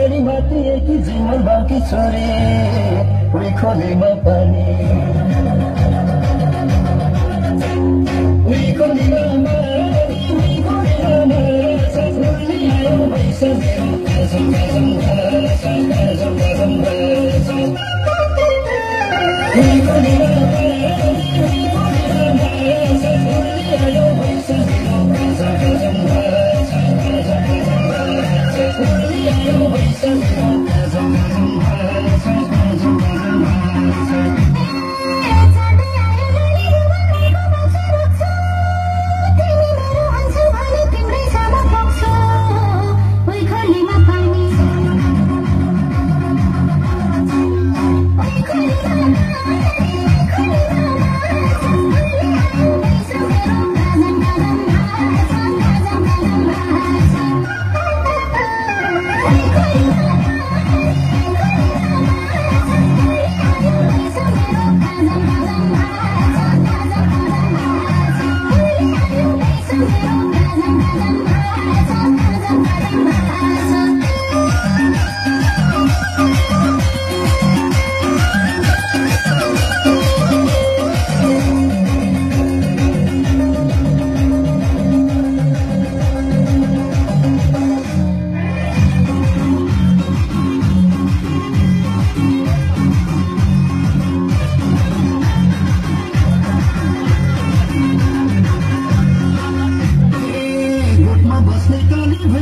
पहाडी मात्रै कि जीवन बाँकी छोरे उही खोलीमा पानी। उही खोलीमा उही खोलीमा उही खोलीमा Thank you.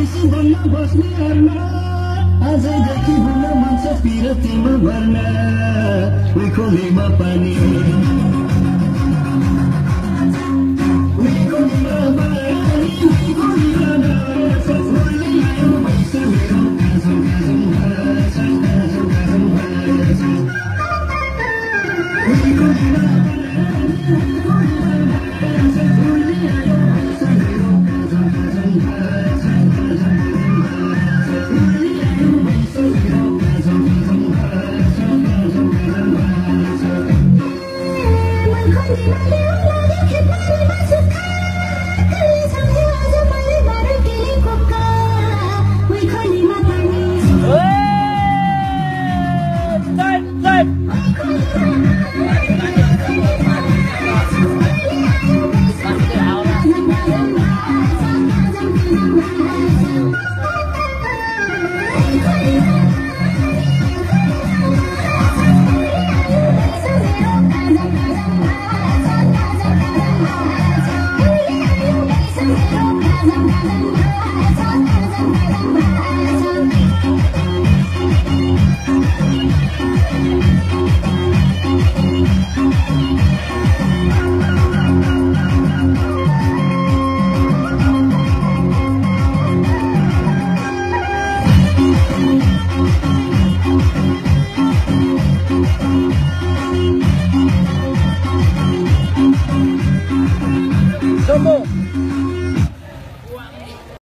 बिर्सी भुल्न बस्ने घरमा आजदेखि हुन मन छ पिर तिम्रो घरमा पानी Yeah.